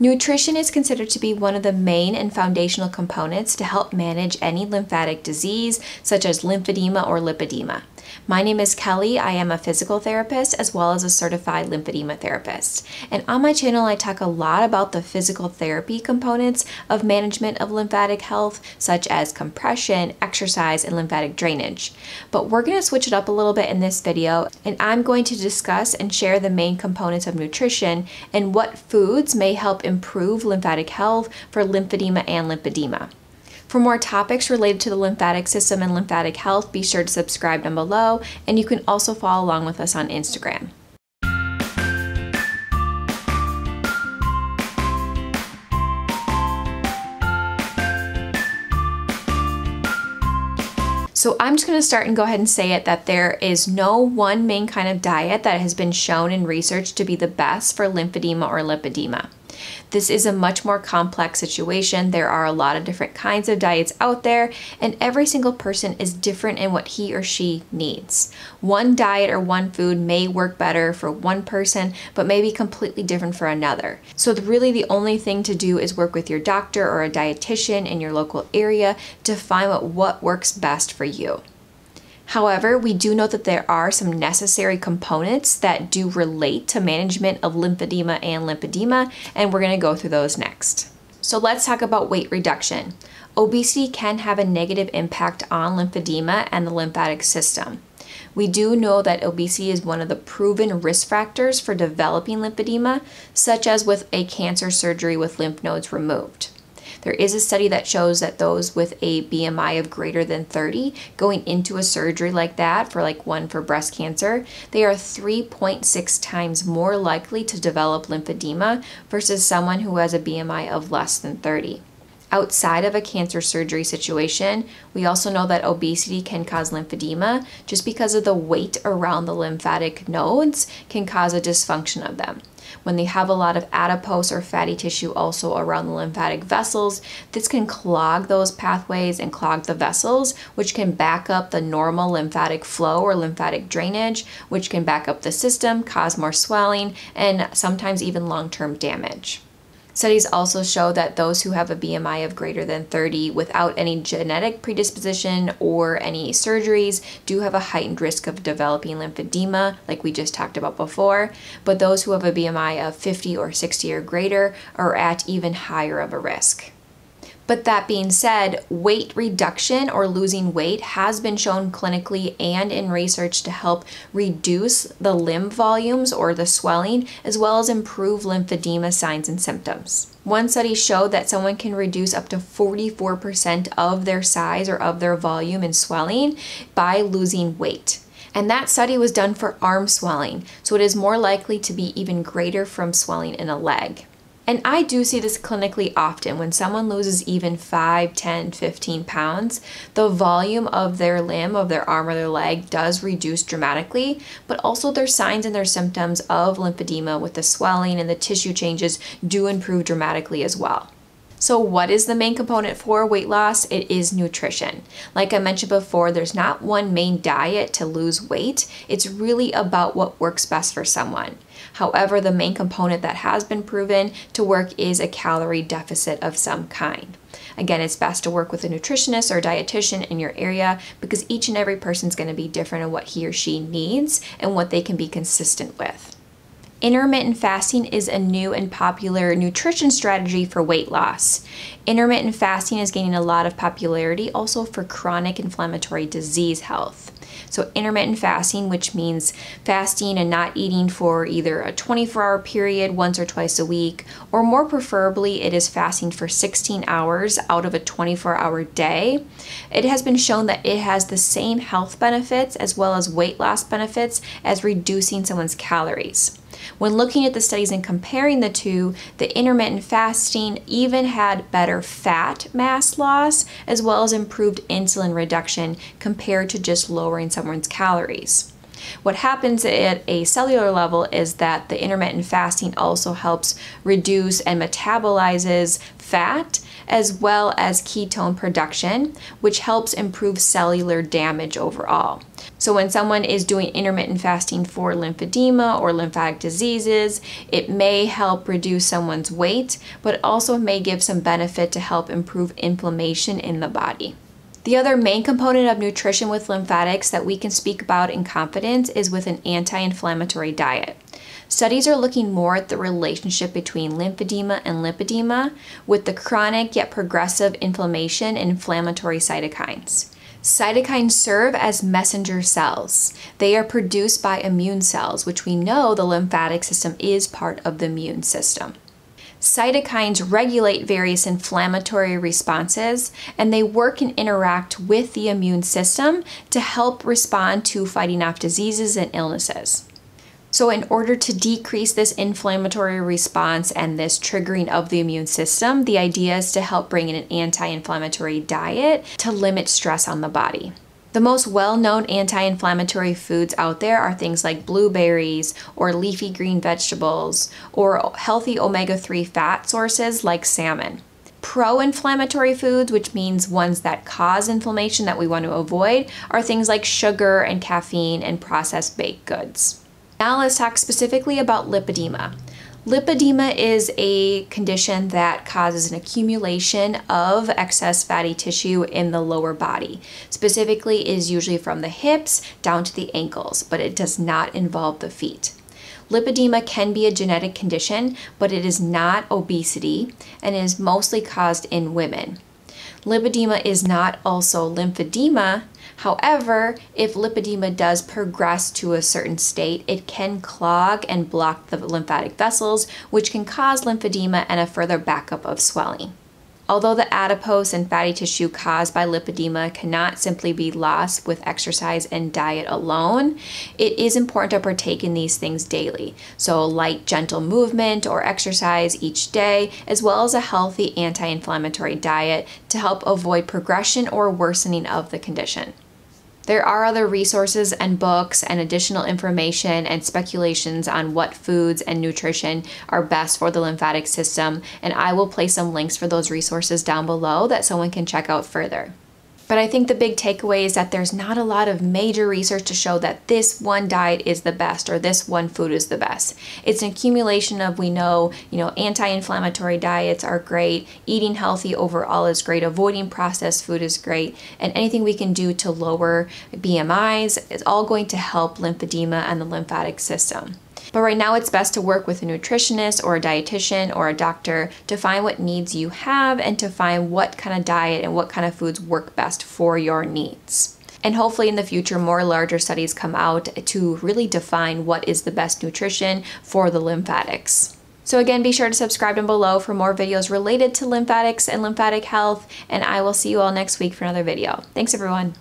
Nutrition is considered to be one of the main and foundational components to help manage any lymphatic disease, such as lymphedema or lipedema. My name is Kelly. I am a physical therapist as well as a certified lymphedema therapist. And on my channel, I talk a lot about the physical therapy components of management of lymphatic health, such as compression, exercise, and lymphatic drainage. But we're going to switch it up a little bit in this video, and I'm going to discuss and share the main components of nutrition and what foods may help improve lymphatic health for lymphedema and lipedema. For more topics related to the lymphatic system and lymphatic health, be sure to subscribe down below, and you can also follow along with us on Instagram. So I'm just going to start and go ahead and say it that there is no one main kind of diet that has been shown in research to be the best for lymphedema or lipedema. This is a much more complex situation. There are a lot of different kinds of diets out there, and every single person is different in what he or she needs. One diet or one food may work better for one person, but may be completely different for another. So, really, the only thing to do is work with your doctor or a dietitian in your local area to find out what works best for you. However, we do know that there are some necessary components that do relate to management of lymphedema and lipedema, and we're going to go through those next. So let's talk about weight reduction. Obesity can have a negative impact on lymphedema and the lymphatic system. We do know that obesity is one of the proven risk factors for developing lymphedema, such as with a cancer surgery with lymph nodes removed. There is a study that shows that those with a BMI of greater than 30 going into a surgery like that, for like one for breast cancer, they are 3.6 times more likely to develop lymphedema versus someone who has a BMI of less than 30 outside of a cancer surgery situation. We also know that obesity can cause lymphedema just because of the weight around the lymphatic nodes can cause a dysfunction of them. When they have a lot of adipose or fatty tissue also around the lymphatic vessels, this can clog those pathways and clog the vessels, which can back up the normal lymphatic flow or lymphatic drainage, which can back up the system, cause more swelling, and sometimes even long term damage. Studies also show that those who have a BMI of greater than 30 without any genetic predisposition or any surgeries do have a heightened risk of developing lymphedema, like we just talked about before. But those who have a BMI of 50 or 60 or greater are at even higher of a risk. But that being said, weight reduction or losing weight has been shown clinically and in research to help reduce the limb volumes or the swelling, as well as improve lymphedema signs and symptoms. One study showed that someone can reduce up to 44% of their size or of their volume and swelling by losing weight. And that study was done for arm swelling, so it is more likely to be even greater from swelling in a leg. And I do see this clinically often when someone loses even 5, 10, 15 pounds, the volume of their limb, of their arm or their leg does reduce dramatically, but also their signs and their symptoms of lymphedema with the swelling and the tissue changes do improve dramatically as well. So, what is the main component for weight loss? It is nutrition. Like I mentioned before, there's not one main diet to lose weight, it's really about what works best for someone. However, the main component that has been proven to work is a calorie deficit of some kind. Again, it's best to work with a nutritionist or a dietitian in your area because each and every person is going to be different in what he or she needs and what they can be consistent with. Intermittent fasting is a new and popular nutrition strategy for weight loss. Intermittent fasting is gaining a lot of popularity also for chronic inflammatory disease health. So, intermittent fasting, which means fasting and not eating for either a 24 hour period once or twice a week, or more preferably, it is fasting for 16 hours out of a 24 hour day. It has been shown that it has the same health benefits as well as weight loss benefits as reducing someone's calories. When looking at the studies and comparing the two, the intermittent fasting even had better fat mass loss as well as improved insulin reduction compared to just lowering someone's calories. What happens at a cellular level is that the intermittent fasting also helps reduce and metabolizes fat as well as ketone production, which helps improve cellular damage overall. So, when someone is doing intermittent fasting for lymphedema or lymphatic diseases, it may help reduce someone's weight, but also may give some benefit to help improve inflammation in the body. The other main component of nutrition with lymphatics that we can speak about in confidence is with an anti inflammatory diet. Studies are looking more at the relationship between lymphedema and lipedema with the chronic yet progressive inflammation and inflammatory cytokines. Cytokines serve as messenger cells. They are produced by immune cells, which we know the lymphatic system is part of the immune system. Cytokines regulate various inflammatory responses and they work and interact with the immune system to help respond to fighting off diseases and illnesses. So, in order to decrease this inflammatory response and this triggering of the immune system, the idea is to help bring in an anti inflammatory diet to limit stress on the body. The most well known anti inflammatory foods out there are things like blueberries or leafy green vegetables or healthy omega 3 fat sources like salmon. Pro inflammatory foods, which means ones that cause inflammation that we want to avoid, are things like sugar and caffeine and processed baked goods. Now let's talk specifically about lipedema. Lipedema is a condition that causes an accumulation of excess fatty tissue in the lower body. Specifically is usually from the hips down to the ankles, but it does not involve the feet. Lipedema can be a genetic condition, but it is not obesity and is mostly caused in women. Lipedema is not also lymphedema. However, if lipedema does progress to a certain state, it can clog and block the lymphatic vessels, which can cause lymphedema and a further backup of swelling. Although the adipose and fatty tissue caused by lipedema cannot simply be lost with exercise and diet alone, it is important to partake in these things daily. So, light, gentle movement or exercise each day, as well as a healthy anti inflammatory diet to help avoid progression or worsening of the condition. There are other resources and books and additional information and speculations on what foods and nutrition are best for the lymphatic system, and I will place some links for those resources down below that someone can check out further. But I think the big takeaway is that there's not a lot of major research to show that this one diet is the best or this one food is the best. It's an accumulation of, we know, you know, anti inflammatory diets are great, eating healthy overall is great, avoiding processed food is great, and anything we can do to lower BMIs is all going to help lymphedema and the lymphatic system. But right now, it's best to work with a nutritionist or a dietitian or a doctor to find what needs you have and to find what kind of diet and what kind of foods work best for your needs. And hopefully, in the future, more larger studies come out to really define what is the best nutrition for the lymphatics. So, again, be sure to subscribe down below for more videos related to lymphatics and lymphatic health. And I will see you all next week for another video. Thanks, everyone.